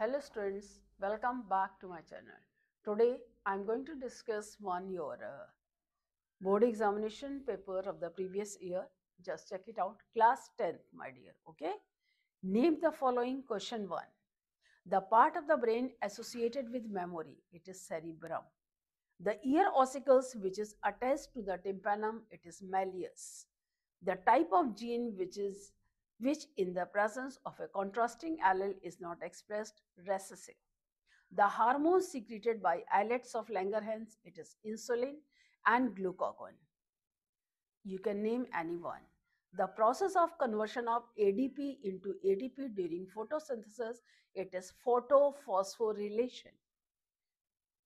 Hello students, welcome back to my channel. Today I am going to discuss one your uh, board examination paper of the previous year. Just check it out. Class 10th my dear. Okay. Name the following question 1. The part of the brain associated with memory, it is cerebrum. The ear ossicles which is attached to the tympanum, it is malleus. The type of gene which is which in the presence of a contrasting allele is not expressed recessive. The hormones secreted by islets of Langerhans, it is insulin and glucagon. You can name any one. The process of conversion of ADP into ADP during photosynthesis, it is photophosphorylation.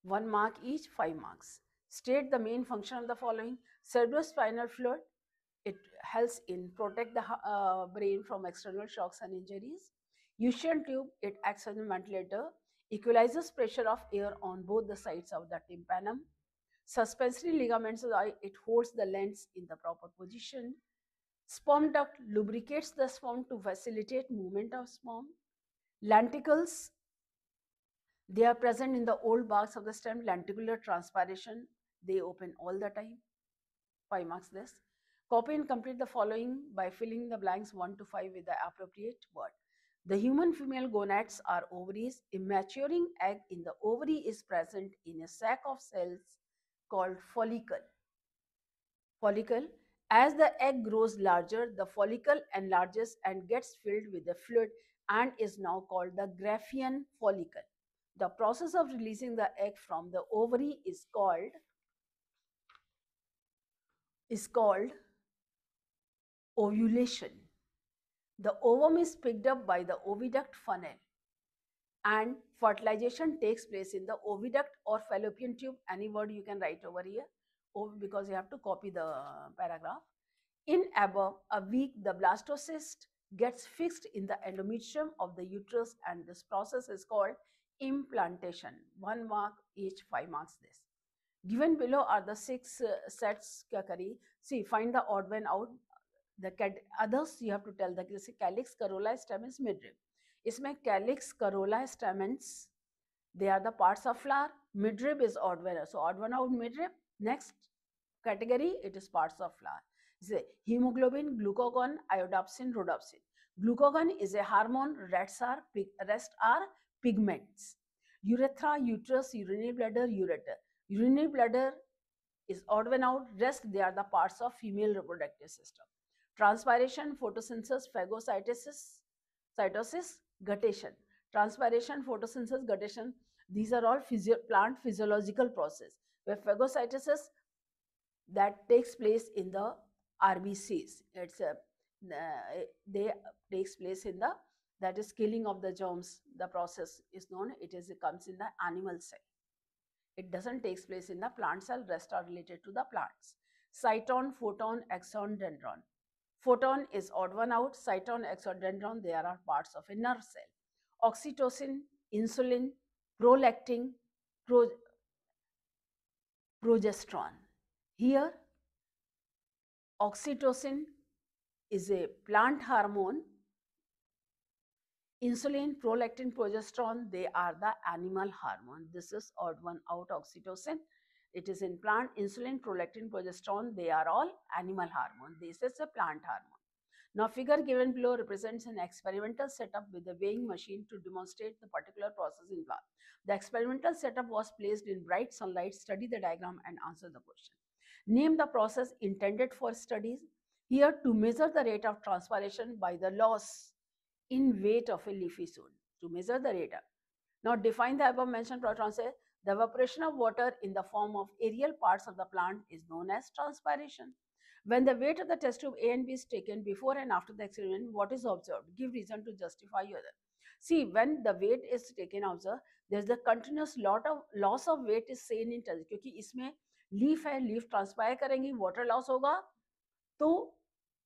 One mark each, five marks. State the main function of the following. Cerebrospinal fluid, it helps in protect the uh, brain from external shocks and injuries. Eustachian tube, it acts as a ventilator, equalizes pressure of air on both the sides of the tympanum. Suspensory ligaments, it holds the lens in the proper position. Sperm duct lubricates the sperm to facilitate movement of sperm. Lenticles, they are present in the old barks of the stem, lenticular transpiration, they open all the time. 5 marks this. Copy and complete the following by filling the blanks 1 to 5 with the appropriate word. The human female gonads are ovaries. A maturing egg in the ovary is present in a sac of cells called follicle. Follicle. As the egg grows larger, the follicle enlarges and gets filled with the fluid and is now called the Graafian follicle. The process of releasing the egg from the ovary is called is called ovulation. The ovum is picked up by the oviduct funnel and fertilization takes place in the oviduct or fallopian tube. Any word you can write over here because you have to copy the paragraph. In above a week, the blastocyst gets fixed in the endometrium of the uterus and this process is called implantation. One mark each, five marks this. Given below are the six uh, sets. See, find the odd one out the others you have to tell the जैसे calyx corolla stamens midrib इसमें calyx corolla stamens they are the parts of flower midrib is odd one so odd one out midrib next category it is parts of flower say hemoglobin glucagon iodopsin rhodopsin glucagon is a hormone rest are rest are pigments urethra uterus urinary bladder ureter urinary bladder is odd one out rest they are the parts of female reproductive system transpiration, photosynthesis, phagocytosis, cytosis, guttation. Transpiration, photosynthesis, guttation, these are all physio plant physiological process where phagocytosis that takes place in the RBCs. It's a, uh, they takes place in the that is killing of the germs. The process is known. It is it comes in the animal cell. It doesn't takes place in the plant cell. Rest are related to the plants. Cyton, photon, axon, dendron. Photon is odd one out, cyton, exodendron, they are parts of a nerve cell. Oxytocin, insulin, prolactin, pro, progesterone. Here, oxytocin is a plant hormone. Insulin, prolactin, progesterone, they are the animal hormone. This is odd one out oxytocin. It is in plant, insulin, prolactin, progesterone, they are all animal hormone. This is a plant hormone. Now figure given below represents an experimental setup with a weighing machine to demonstrate the particular process involved. The experimental setup was placed in bright sunlight. Study the diagram and answer the question. Name the process intended for studies. Here to measure the rate of transpiration by the loss in weight of a leafy zone. To measure the rate. Now define the above mentioned process. The evaporation of water in the form of aerial parts of the plant is known as transpiration. When the weight of the test tube A and B is taken before and after the experiment, what is observed? Give reason to justify your other. See, when the weight is taken observe, there's the continuous lot of loss of weight is seen in test क्योंकि इसमें leaf है leaf transpire करेंगी water loss होगा तो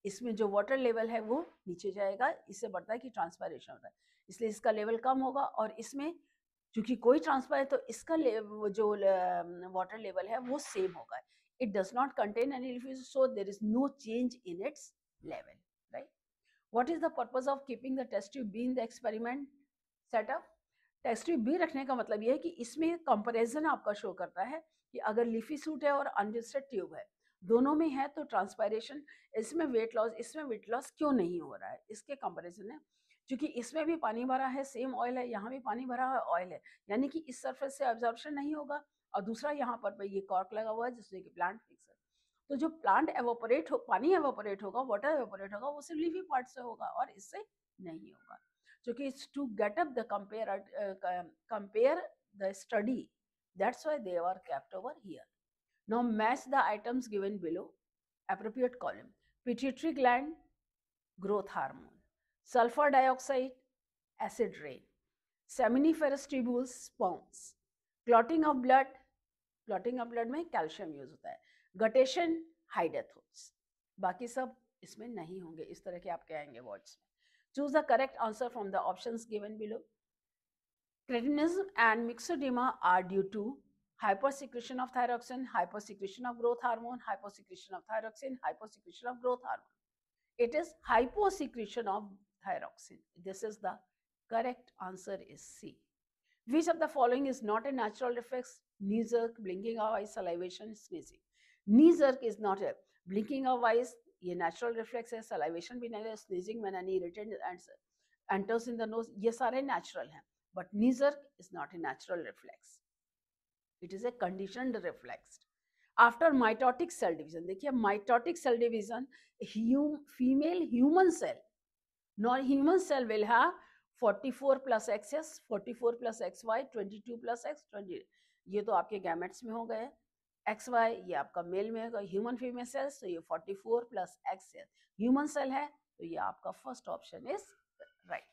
इसमें जो water level है वो नीचे जाएगा इससे बढ़ता है कि ट्रांसपायरेशन होता है इसलिए इसका लेवल कम होगा और इसमें क्योंकि कोई ट्रांसफ़र है तो इसका जो वाटर लेवल है, वो सेम होगा। It does not contain any liquid so there is no change in its level, right? What is the purpose of keeping the test tube being the experiment setup? Test B रखने का मतलब यह है कि इसमें comparison आपका show करता है कि अगर लिफी सूट है और अनरिस्टेड ट्यूब है, दोनों में है तो ट्रांसपायरेशन इसमें वेट लॉस इसमें वेट लॉस क्यों नहीं हो रहा है? इसके कंपैरिजन है। क्योंकि इसमें भी पानी भरा है सेम ऑयल है यहाँ भी पानी भरा है ऑयल है यानी कि इस सरफेस से ऑब्जॉर्प्शन नहीं होगा और दूसरा यहाँ पर ये कॉर्क लगा हुआ है जिससे कि प्लांट फिक्स है तो जो प्लांट एवोपरेट हो पानी एवोपरेट होगा वाटर एवोपरेट होगा वो सिर्फ़ लिवी पार्ट से होगा और इससे नहीं होगा क्योंकि it's to get up the compare compare the study that's why they are kept over here Now match the items given below. Appropriate column. Pituitary gland, growth hormone. Sulphur dioxide acid rain. Seminiferous tubules, sponges. Clotting of blood, clotting of blood में calcium use होता है Guttation, high बाकी सब इसमें नहीं होंगे इस तरह के आप कहेंगे वर्ड्स में choose the correct answer from the option given below cretinism and myxoedema are due to hyposecretion of thyroxine hyposecretion of growth hormone hyposecretion of thyroxine hyposecretion of growth hormone it is hyposecretion of thyroxine. This is the correct answer is C. Which of the following is not a natural reflex? Knee jerk, blinking of eyes, salivation, sneezing. Knee jerk is not a blinking of eyes. ये natural reflex है salivation भी नहीं है sneezing when any irritant enters in the nose ये सारे natural हैं but knee jerk is not a natural reflex. It is a conditioned reflex. After mitotic cell division, देखिए mitotic cell division, hum, female human cell, non-human cell will have 44 plus XS, 44 plus XY, 22 plus X, 20. ये तो आपके gametes में हो गए x Y ये आपका mail में होगा ह्यूमन फीमेल सेल्स तो ये 44 plus X cell human cell है तो ये आपका फ़र्स्ट ऑप्शन इज़ राइट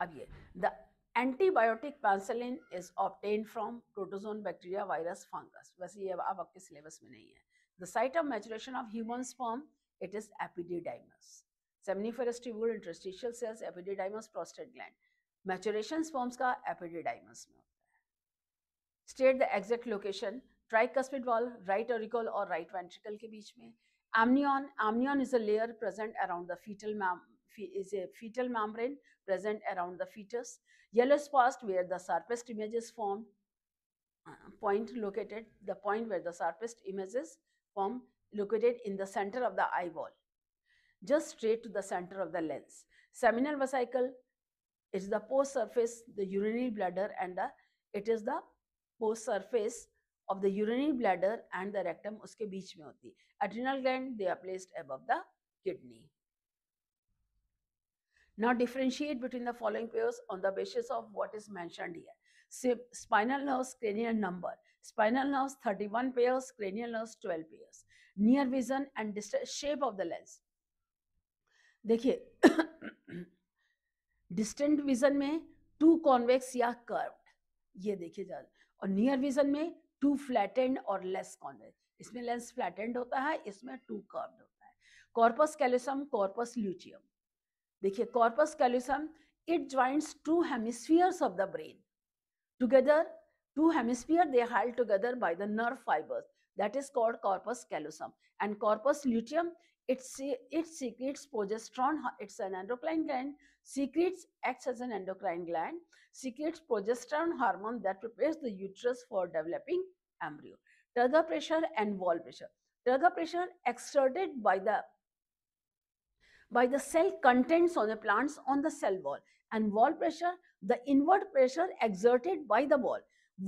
अब ये the antibiotic penicillin is obtain from protozoan bacteria virus fungus वैसे ये अब आपके सिलेबस में नहीं है। The site of maturation of human sperm It is epididymis seminiferous tubule interstitial cells epididymis prostate gland maturation sperms का एपिडिडाइमस में होता है state the exact location tricuspid valve right auricle और राइट वेंट्रिकल के बीच में amnion amnion is a layer present around the fetal is a fetal membrane present around the fetus. Yellow spot where the surface image is formed. Uh, point located, the point where the surface image is formed located in the center of the eyeball. Just straight to the center of the lens. Seminal vesicle is the post surface, the urinary bladder and the, it is the post surface of the urinary bladder and the rectum uske beech mein hoti. Adrenal gland, they are placed above the kidney. Now differentiate between the following pairs on the basis of what is mentioned here. Spinal nerves, cranial number. Spinal nerves 31 pairs, cranial nerves 12 pairs. Near vision and shape of the lens. देखिए distant vision में too convex या curved ये देखिए जा और near vision में too flattened और less convex इसमें लेंस फ्लैटेंड होता है इसमें टू कर्व्ड होता है। कॉर्पस कैल्शियम कॉर्पस ल्यूचियम देखिए corpus callosum it joins two hemispheres of the brain together Two hemispheres, they are held together by the nerve fibers. That is called corpus callosum. And corpus luteum, it, se it secretes progesterone. It's an endocrine gland. Secretes, acts as an endocrine gland. Secretes progesterone hormone that prepares the uterus for developing embryo. Trigger pressure and wall pressure. Trigger pressure exerted by the by the cell contents on the plants on the cell wall and wall pressure, the inward pressure exerted by the wall.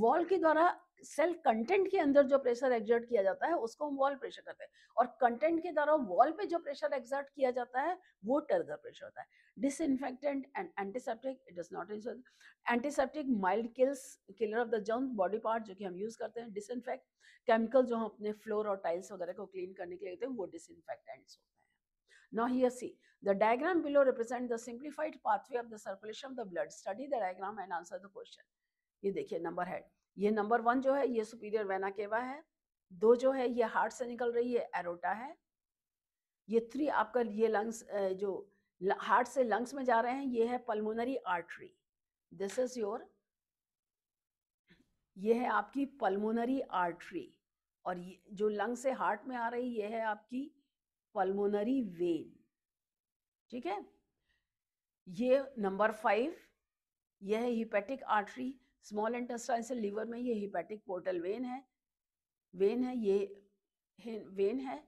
Wall के द्वारा cell content के अंदर जो pressure exert किया जाता है उसको हम वॉल प्रेशर कहते हैं। और कंटेंट के द्वारा वॉल पे जो प्रेशर एक्सर्ट किया जाता है वो टर्गर प्रेशर होता है। Disinfectant and antiseptic it is not antiseptic mild kills killer of the germ body part जो कि हम यूज़ करते हैं डिसइनफेक्ट केमिकल जो हम अपने फ्लोर और टाइल्स वगैरह को क्लीन करने के लिए लेते हैं वो डिसइनफेक्टेंट्स होते हैं। Now here see, the diagram below represent the simplified pathway of the circulation of the blood. Study the diagram and answer the question. ये देखिए नंबर है ये नंबर वन जो है, ये सुपीरियर वेना केवा है. दो जो है, ये हार्ट से निकल रही है एरोटा है. ये थ्री आपका ये लंग्स जो हार्ट से लंग्स में जा रहे हैं, ये है pulmonary artery this is your ये है आपकी पल्मोनरी आर्टरी और ये, जो लंग से हार्ट में आ रही, ये है आपकी पल्मोनरी वेन ठीक है? ये नंबर फाइव यह है हिपैटिक आर्टरी स्मॉल इंटेस्टाइन से लीवर में ये हिपैटिक पोर्टल वेन है वेन है, ये वेन है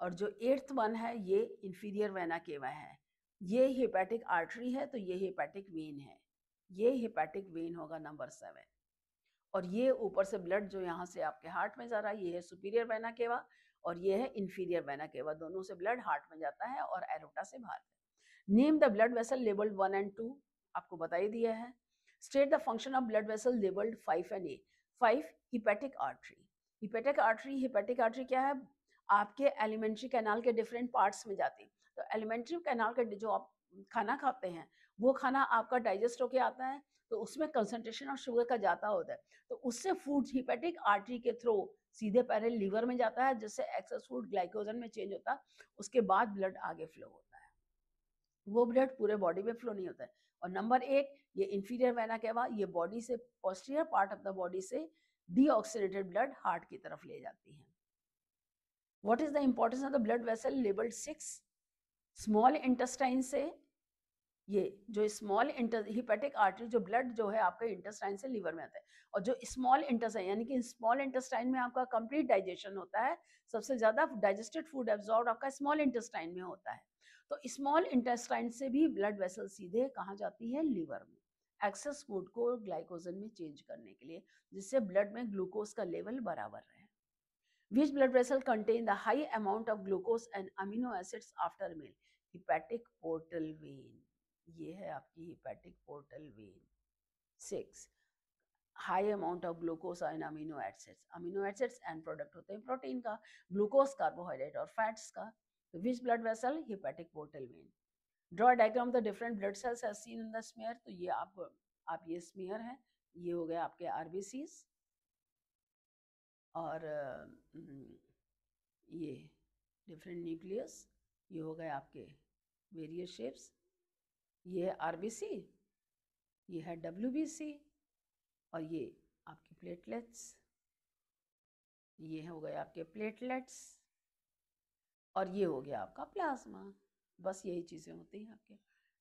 और जो एट्थ वन है, ये इन्फीरियर वेना केवा है। ये हिपैटिक आर्टरी है तो ये हिपैटिक वेन है। ये हिपैटिक वेन होगा नंबर सेवन। और ये ऊपर से ब्लड जो यहाँ से आपके हार्ट में जा रहा है, ये है सुपीरियर वेना केवा और ये है इन्फीरियर वेना केवा। दोनों से ब्लड हार्ट में जाता है और एरोटा से बाहर। Name the blood vessel labelled one and two आपको बता ही दिया है। State the function of blood vessel labelled five and a five hepatic artery hepatic artery hepatic artery क्या है? आपके एलिमेंट्री कैनाल के डिफरेंट पार्ट्स में जाती तो एलिमेंट्री कैनाल के जो आप खाना खाते हैं, वो खाना आपका डाइजेस्ट होके आता है तो उसमें कंसंट्रेशन ऑफ़ शुगर का जाता होता है। तो उससे फ़ूड हिपेटिक आर्टरी के थ्रू सीधे पहले लीवर में जाता है, जिससे एक्सेस फ़ूड ग्लाइकोजन में चेंज होता है उसके बाद ब्लड आगे फ्लो होता है। वो ब्लड पूरे बॉडी में फ्लो नहीं होता है। और नंबर एक, ये इंफीरियर वेना कहवा ये बॉडी से posterior part of the body से डीऑक्सीडेटेड ब्लड हार्ट की तरफ़ ले जाती है। What is the importance of the blood vessel labelled six small intestine से ये, जो स्मॉल हिपेटिक आर्टरी जो ब्लड जो है आपका इंटेस्टाइन से लीवर में आता है। और जो स्मॉल इंटेस्टाइन यानी कि स्मॉल इंटेस्टाइन में आपका कंप्लीट डाइजेशन होता है, सबसे ज़्यादा डाइजेस्टेड फ़ूड एब्जॉर्ब आपका स्मॉल इंटेस्टाइन में होता है। तो स्मॉल इंटेस्टाइन से भी ब्लड वेसल सीधे कहाँ जाती है? लीवर में। एक्सेस फ़ूड को ग्लाइकोजन में चेंज करने के लिए, जिससे ब्लड में ग्लूकोज का लेवल बराबर रहे। Which blood vessel contain the high amount of glucose and amino acids after meal hepatic portal vein ये है आपकी hepatic portal vein six high amount of glucose and amino acids amino acids end product होते हैं protein का glucose carbohydrate और fats का। Which blood vessel hepatic portal vein draw diagram the different blood cells as seen in the smear तो ये आप आप ये स्मेयर है, ये हो गया आपके आरबीसीज और ये डिफरेंट न्यूक्लियस ये हो गए आपके वेरियस शेप्स ये है आरबीसी ये है डब्ल्यूबीसी और ये आपके प्लेटलेट्स ये हो गए आपके प्लेटलेट्स और ये हो गया आपका प्लाज्मा। बस यही चीज़ें होती हैं आपके।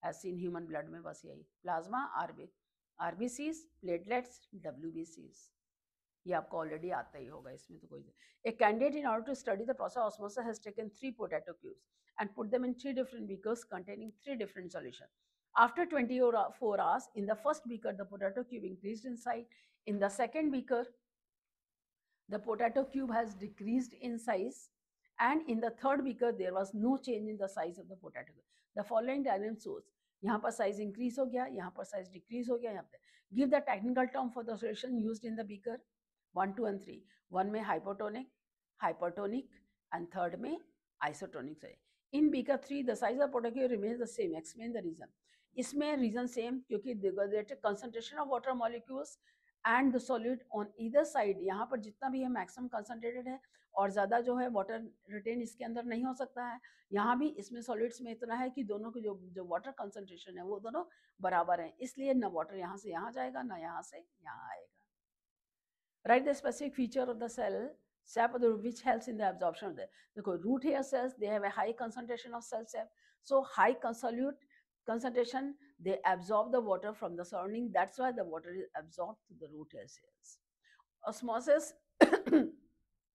ऐसी इन ह्यूमन ब्लड में बस यही। Plasma R B RBCs platelets डब्ल्यूबीसीज। ये आपको ऑलरेडी आता ही होगा इसमें तो कोई a candidate in order to study the process osmosis has taken three potato cubes and put them in three different beakers containing three different solution After 24 hours, in the first beaker, the potato cube increased in size. In the second beaker, the potato cube has decreased in size. And in the third beaker, there was no change in the size of the potato cube. The following diagram shows यहाँ पर size increase हो गया यहाँ पर size decrease हो गया यहाँ पर give the technical term for the solution used in the beaker one two and three one में hypotonic hypertonic and third में isotonic in beaker three the size of potato remains the same explain the reason इसमें reason same क्योंकि concentration of water molecules and the solid on either side यहाँ पर जितना भी है maximum concentrated है और ज़्यादा जो है वाटर रिटेन इसके अंदर नहीं हो सकता है। यहाँ भी इसमें सॉलिड्स में इतना है कि दोनों की जो जो वाटर कंसंट्रेशन है वो दोनों बराबर हैं। इसलिए न वाटर यहाँ से यहाँ जाएगा ना यहाँ से यहाँ आएगा। Write the specific feature of the cell sap which helps in the absorption of the देखो root hair cells they have a high concentration of cell sap so high solute concentration, they absorb the water from the surrounding. That's why the water is absorbed to the root hair cells. Osmosis,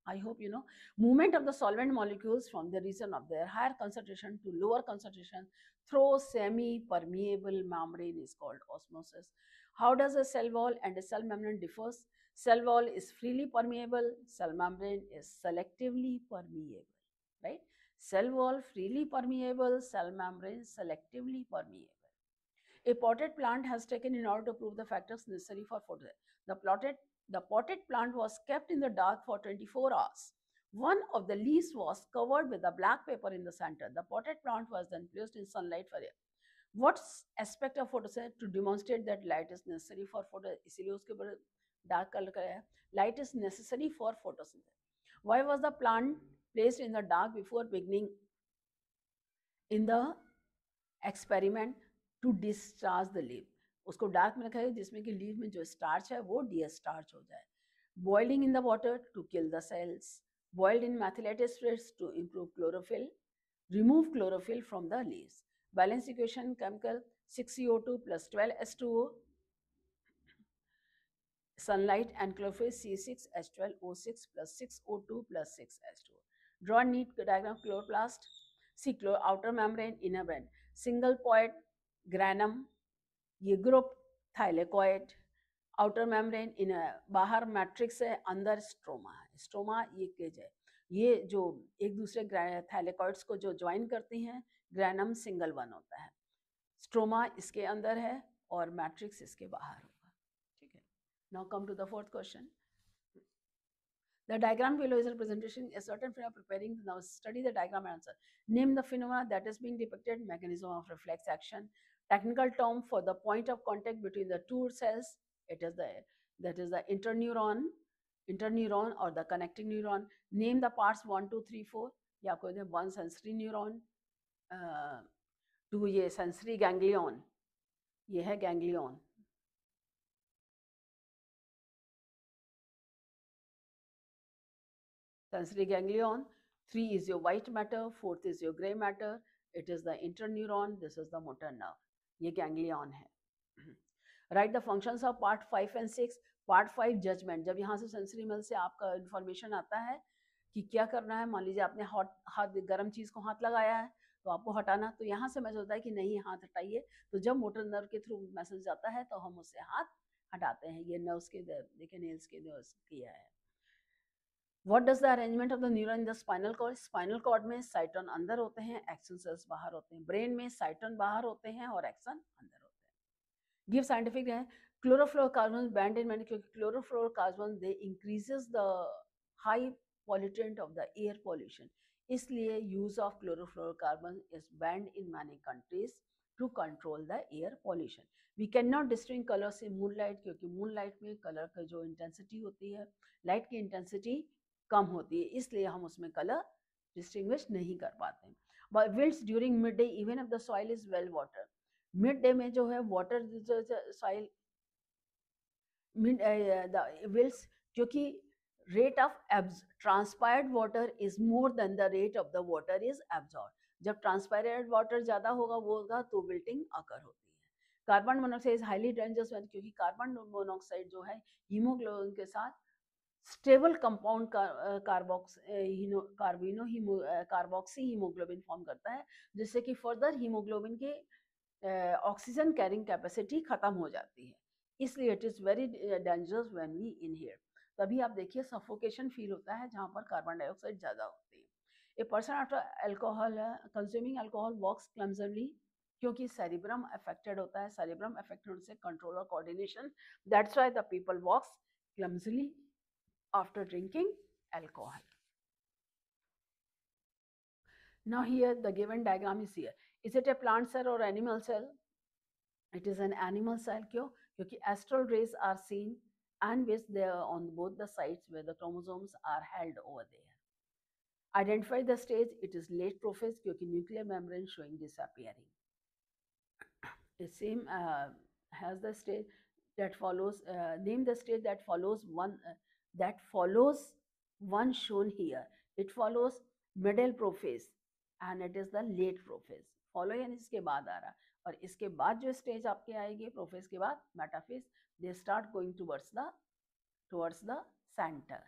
I hope you know, movement of the solvent molecules from the region of their higher concentration to lower concentration through semi-permeable membrane is called osmosis. How does a cell wall and a cell membrane differs? Cell wall is freely permeable, cell membrane is selectively permeable, right? Cell wall freely permeable, cell membrane selectively permeable. A potted plant has taken in order to prove the factors necessary for photosynthesis. The, plotted, the potted plant was kept in the dark for 24 hours. One of the leaves was covered with a black paper in the center. The potted plant was then placed in sunlight for a what aspect of photosynthesis to demonstrate that light is necessary for photosynthesis इसलिए उसके ऊपर dark color कराया light is necessary for photosynthesis why was the plant placed in the dark before beginning in the experiment to discharge the leaf उसको dark में रखा है जिसमें कि लीव में जो स्टार्च है वो डी स्टार्च हो जाए boiling in the water to kill the cells boiled in methylated spirits to improve chlorophyll remove chlorophyll from the leaves balance equation chemical 6CO2 plus 12H2O. Sunlight and chlorophyll C6H12O6 plus 6O2 plus 6H2O. Draw a neat diagram chloroplast. See outer membrane, inner membrane. Single point, granum, ये group thylakoid outer membrane इन बाहर matrix है, अंदर stroma है। Stroma ये cage है। ये जो एक दूसरे थाइलेकॉइड्स को जो ज्वाइन करती हैं, ग्रैनम सिंगल वन होता है। स्ट्रोमा इसके अंदर है और मैट्रिक्स इसके बाहर होगा। ठीक है। Now come to the fourth question. The diagram below is representation, a certain fin preparing, now study the diagram answer. Name the phenomena that is being depicted, mechanism of reflex action. Technical term for the point of contact between the two cells. It is the that is the interneuron interneuron or the connecting neuron. Name the parts one, two, three, four. या कोई दे one sensory neuron two ये sensory ganglion ये है ganglion sensory ganglion. Three is your white matter, fourth is your gray matter. It is the interneuron. This is the motor nerve. ये ganglion है. Write the functions of part five and six. Part five judgement जब यहाँ से sensory मिल से आपका information आता है कि क्या करना है, मान लीजिए आपने हॉट, हाथ, गर्म चीज़ को हाथ लगाया है तो आपको हटाना तो यहाँ से मैसेज होता है कि नहीं, हाथ हटाइए तो जब मोटर नर्व के थ्रू मैसेज जाता है तो हम उससे हाथ हटाते हैं ये नर्व्स के, देखिए नेल्स के किया है what does the arrangement of the neuro in the spinal cord spinal cord में साइटन अंदर होते हैं एक्सन सेल्स बाहर होते हैं। ब्रेन में साइटन बाहर होते हैं और एक्सन अंदर होते हैं। गिव साइंटिफिक है। क्लोरोफ्लोर कार्बन बैंड इन मैंने क्योंकि chlorofluoro carbon they increase the high pollutant of the air pollution इसलिए use of chlorofluoro carbon is banned in many countries to control the air pollution we can not distinguish colours in moon light क्योंकि moon light में colour का जो intensity होती है light की intensity कम होती है, इसलिए हम उसमें कलर डिस्टिंग्विश नहीं कर पाते हैं। During mid day even if the soil is well water mid day में जो है वाटर सॉइल क्योंकि rate of transpired water is more than the rate of the water is absorb जब ट्रांसपायर्ड वाटर ज़्यादा होगा, वो होगा तो विल्टिंग अकर होती है। Carbon monoxide is highly dangerous क्योंकि कार्बन मोनोक्साइड जो है हीमोग्लोबिन के साथ stable compound carbox carbino carboxy haemoglobin form करता है, जिससे कि फर्दर हीमोग्लोबिन के ऑक्सीजन कैरिंग कैपेसिटी खत्म हो जाती है। इसलिए it is very dangerous when we inhale तभी आप देखिए सफोकेशन फील होता है जहाँ पर कार्बन डाइऑक्साइड ज़्यादा होती है। A person after alcohol consuming alcohol walks clumsily क्योंकि सेरिब्रम अफेक्टेड होता है, सेरिब्रम अफेक्टेड होने से कंट्रोल और coordination, that's why the people walks clumsily after drinking alcohol. Now here the given diagram is here. Is it a plant cell or animal cell? It is an animal cell. क्यों? क्योंकि astral rays are seen and which they are on both the sides where the chromosomes are held over there. Identify the stage. It is late prophase क्योंकि nuclear membrane showing disappearing. The same uh, has the stage that follows. Uh, name the stage that follows one. Uh, that follows one shown here. It follows middle prophase and it is the late prophase. Follow यानी इसके बाद आ रहा। और इसके बाद जो stage आपके आएगी प्रोफेस के बाद metaphase they start going towards the towards the centre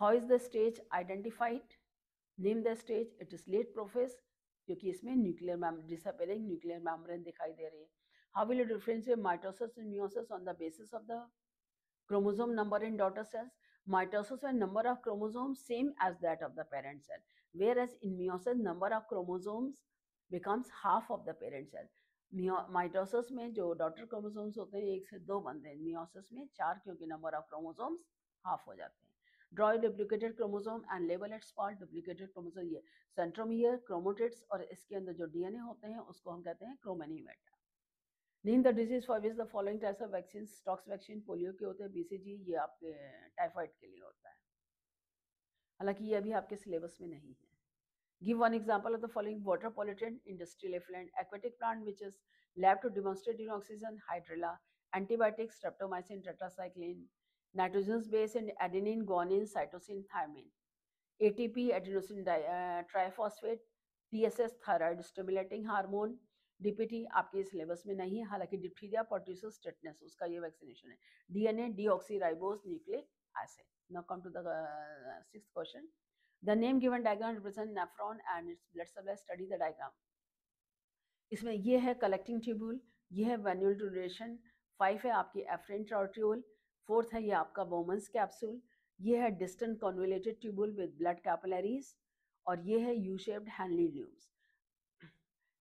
how is the stage identified name the stage it is late prophase क्योंकि इसमें nuclear mem disappearing nuclear membrane दिखाई दे रही है। How will you differentiate mitosis and meiosis on the basis of the chromosome number in daughter cells. Mitosis when number of chromosomes same as that of the parent cell. Whereas in meiosis number of chromosomes becomes half of the parent cell. Mitosis में जो daughter chromosomes होते हैं एक से दो बनते हैं meiosis में चार क्योंकि नंबर ऑफ़ क्रोमोसोम्स हाफ़ हो जाते हैं draw duplicated chromosome and label at spot duplicated chromosome ये सेंट्रोमियर क्रोमोटिड्स और इसके अंदर जो डीएनए होते हैं उसको हम कहते हैं chromonemata name the disease for which the following types of vaccine stocks vaccine polio के होते हैं बीसीजी ये आपके टाइफाइड के लिए होता है हालांकि ये अभी आपके सिलेबस में नहीं है give one example of the following water pollutant industrial effluent aquatic plant which is lab to demonstrate in oxygen hydrilla antibiotics streptomycin tetracycline nitrogen base and adenine guanine cytosine thymine ATP, adenosine uh, triphosphate, TSS, thyroid stimulating hormone, DPT आपके syllabus में नहीं है, हालाँकि diphtheria producers tetanus उसका ये vaccination है। DNA deoxyribose nucleic acid. Now come to the sixth question. The name given diagram represent nephron and its blood supply. Study the diagram. इसमें ये है कलेक्टिंग ट्यूब्यूल ये है वेन्यूल ड्यूरेशन, फाइव है आपकी एफरेंट आर्ट्रियोल फोर्थ है ये आपका बोमन्स कैप्सूल, ये है distant convoluted tubule with blood capillaries, और ये है U shaped Henle loops.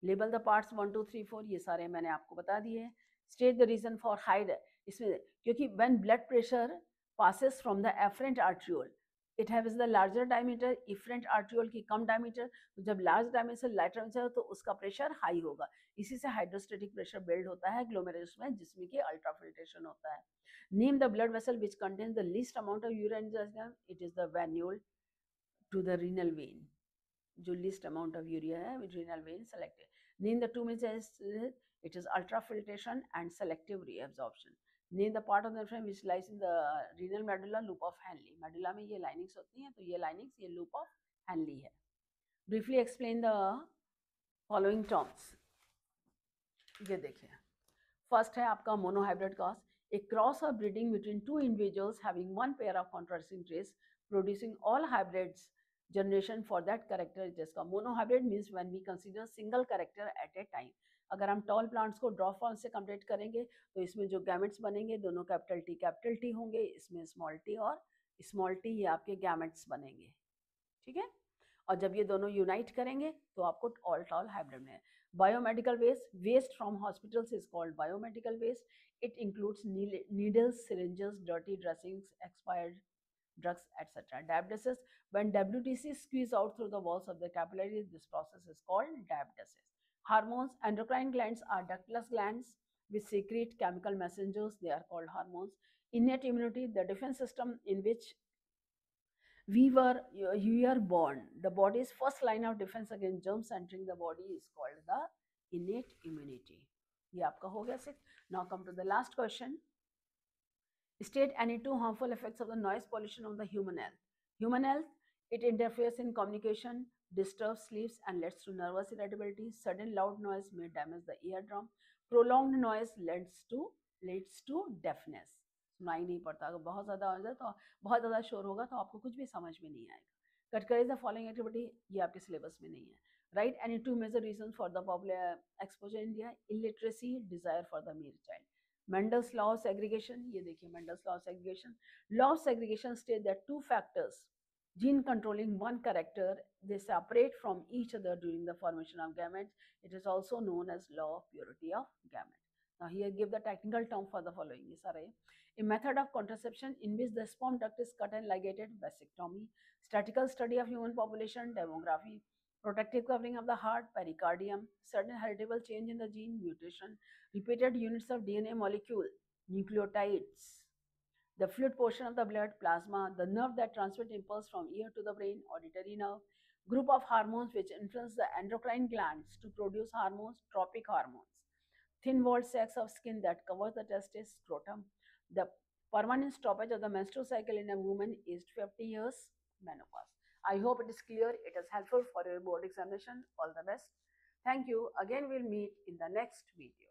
Label the parts one two three four ये सारे मैंने आपको बता दिए state the reason for hide इसमें, क्योंकि when blood pressure passes from the afferent arteriole it have is the larger diameter efferent arteriole की कम डायमीटर तो जब लार्ज डायमीटर लाइटर डायमीटर तो उसका प्रेशर हाई होगा। इसी से हाइड्रोस्टेटिक प्रेशर बिल्ड होता है ग्लोमेरुलस में, जिसमें कि अल्ट्राफिल्ट्रेशन होता है। Name the blood vessel which contain the least amount of urine it is the venule to the renal vein जो लिस्ट अमाउंट ऑफ़ यूरिया है renal vein selected name the two main it is ultra filtration and selective reabsorption name the part of the frame lies in the renal medulla loop of Henle medulla में ये linings होती हैं तो ये linings ये loop of Henle है. Briefly explain the following terms ये देखिए. फ़र्स्ट है आपका monohybrid cross a cross of breeding between two individuals having one pair of contrasting traits producing all hybrids hybrids for that character character is इसका monohybrid means when we consider single character at a time. अगर हम tall plants को drop form से complete करेंगे तो इसमें जो gametes बनेंगे, दोनों कैपिटल टी कैपिटल टी होंगे, इसमें स्मॉल टी और स्मॉल टी ये आपके गैमेट्स बनेंगे। ठीक है? और जब ये दोनों यूनाइट करेंगे तो आपको ऑल टॉल हाइब्रिड में biomedical waste waste from hospitals is called biomedical waste it includes needles syringes dirty dressings expired drugs etc diabdesis when wtc squeeze out through the walls of the capillaries this process is called diabdesis Hormones, endocrine glands are ductless glands which secrete chemical messengers. They are called hormones. Innate immunity, the defense system in which we were, you are born. The body's first line of defense against germs entering the body is called the innate immunity. ये आपका हो गया six now come to the last question state any two harmful effects of the noise pollution on the human health. Human health, it interferes in communication, disturbs sleeps and leads to nervous irritability. Sudden loud noise may damage the eardrum. Prolonged noise leads to leads to deafness. सुनाई नहीं पड़ता अगर बहुत ज़्यादा हो जाए तो बहुत ज़्यादा शोर होगा तो आपको कुछ भी समझ में नहीं आएगा कटकरेज द फॉलोइंग एक्टिविटी ये आपके सिलेबस में नहीं है write any two major reason for the popular exposure India illiteracy desire for the male child Mendel's law of segregation ये देखिए Mendel's law of segregation law of segregation state that two factors gene controlling one character, they separate from each other during the formation of gametes. It is also known as law of purity of gametes. Now here give the technical term for the following. Yes, a method of contraception in which the sperm duct is cut and ligated, vasectomy, statistical study of human population, demography, protective covering of the heart, pericardium, certain heritable change in the gene, mutation, repeated units of DNA molecule, nucleotides, the fluid portion of the blood, plasma, the nerve that transmits impulse from ear to the brain, auditory nerve, group of hormones which influence the endocrine glands to produce hormones, tropic hormones, thin-walled sacs of skin that covers the testis, scrotum, the permanent stoppage of the menstrual cycle in a woman aged 50 years, menopause. I hope it is clear, it is helpful for your board examination. All the best. Thank you. Again, we'll meet in the next video.